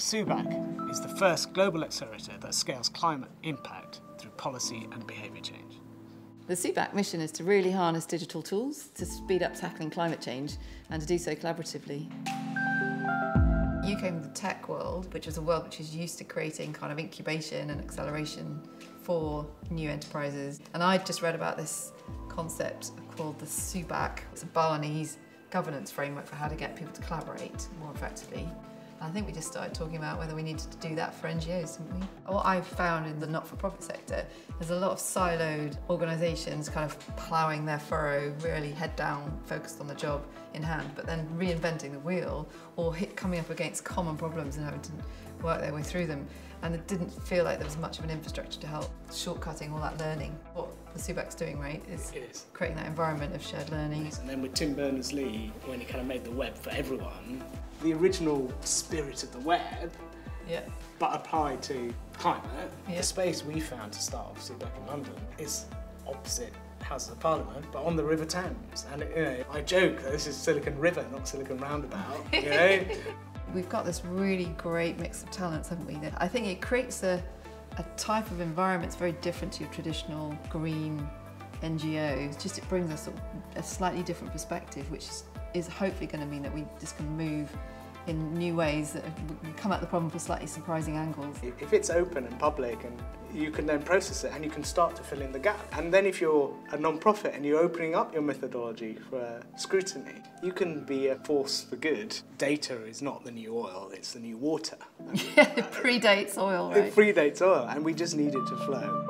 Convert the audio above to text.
Subak is the first global accelerator that scales climate impact through policy and behaviour change. The Subak mission is to really harness digital tools to speed up tackling climate change and to do so collaboratively. You came from the tech world, which is a world which is used to creating kind of incubation and acceleration for new enterprises. And I just read about this concept called the Subak. It's a Balinese governance framework for how to get people to collaborate more effectively. I think we just started talking about whether we needed to do that for NGOs, didn't we? What I've found in the not-for-profit sector, there's a lot of siloed organisations kind of ploughing their furrow, really head down, focused on the job in hand, but then reinventing the wheel or hit, coming up against common problems and having to work their way through them. And it didn't feel like there was much of an infrastructure to help shortcutting all that learning. What the Subak's doing, right, is, is. creating that environment of shared learning. And then with Tim Berners-Lee, when he kind of made the web for everyone, the original spirit of the web, yeah. but applied to climate. Yeah. The space we found to start off back in London is opposite Houses of Parliament, but on the River Thames. And you know, I joke that this is Silicon River, not Silicon Roundabout. You know? We've got this really great mix of talents, haven't we? That I think it creates a, a type of environment that's very different to your traditional green NGOs. Just it brings us a, a slightly different perspective, which is, is hopefully going to mean that we just can move in new ways that come at the problem from slightly surprising angles. If it's open and public and you can then process it and you can start to fill in the gap. And then if you're a non-profit and you're opening up your methodology for scrutiny, you can be a force for good. Data is not the new oil, it's the new water. Yeah, it predates oil, right? It predates oil and we just need it to flow.